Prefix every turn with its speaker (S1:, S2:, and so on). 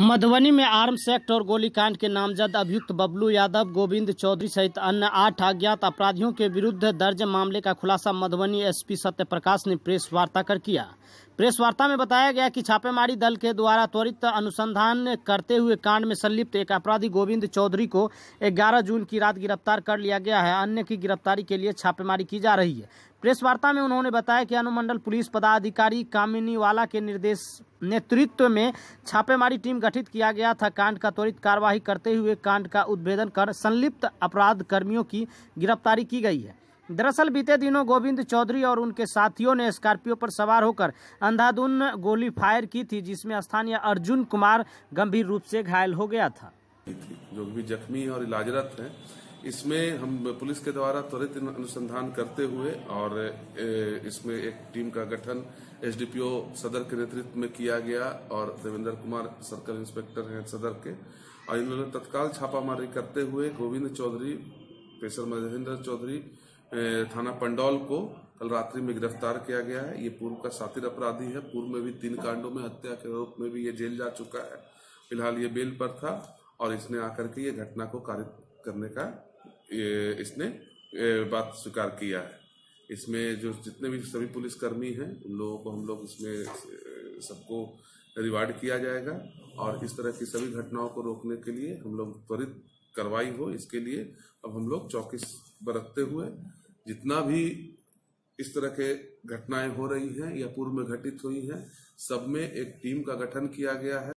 S1: मधुबनी में arms act और गोलीकांड के नामजद अभियुक्त बबलू यादव, गोविंद चौधरी सहित अन्य आठ अज्ञात अपराधियों के विरुद्ध दर्ज मामले का खुलासा मधुबनी एसपी सत्यप्रकाश ने प्रेस वार्ता कर किया। प्रेस वार्ता में बताया गया कि छापेमारी दल के द्वारा त्वरित अनुसंधान करते हुए कांड में संलिप्त एक अपराधी गोविंद चौधरी को 11 जून की रात गिरफ़्तार कर लिया गया है। अन्य की गिरफ्तारी के लिए छापेमारी की जा रही है। प्रेस वार्ता में उन्होंने बताया कि अनुमंडल पुलिस पदाधिकारी कामिनीवाला के निर्देश नेतृत्व में छापेमारी टीम गठित किया गया था। कांड का त्वरित कार्यवाही करते हुए कांड का उद्भेदन कर संलिप्त अपराध कर्मियों की गिरफ्तारी की गई है। दरअसल, बीते दिनों गोविंद चौधरी और उनके साथियों ने स्कॉर्पियो पर सवार होकर अंधाधुन गोली फायर की थी, जिसमें स्थानीय अर्जुन कुमार गंभीर रूप से घायल हो गया था।
S2: जो भी जख्मी और इलाजरत हैं, इसमें हम पुलिस के द्वारा त्वरित अनुसंधान करते हुए और इसमें एक टीम का गठन एसडीपीओ सदर के नेतृत्व में किया गया और देवेंद्र कुमार सर्कल इंस्पेक्टर हैं सदर के, और इन्होंने तत्काल छापामारी करते हुए गोविंद चौधरी, पेशर महेंद्र चौधरी थाना पंडौल को कल रात्रि में गिरफ़्तार किया गया है। ये पूर्व का सातिर अपराधी है। पूर्व में भी तीन कांडों में हत्या के आरोप में भी ये जेल जा चुका है। फ़िलहाल ये बेल पर था और इसने आकर के ये घटना को कारित करने का ये, इसने बात स्वीकार किया है। इसमें जो जितने भी सभी पुलिसकर्मी हैं, उन लोगों को हम लोग इसमें सबको रिवार्ड किया जाएगा और इस तरह की सभी घटनाओं को रोकने के लिए हम लोग त्वरित कार्रवाई हो। इसके लिए अब हम लोग चौकस बरतते हुए जितना भी इस तरह के घटनाएँ हो रही हैं या पूर्व में घटित हुई हैं, सब में एक टीम का गठन किया गया है।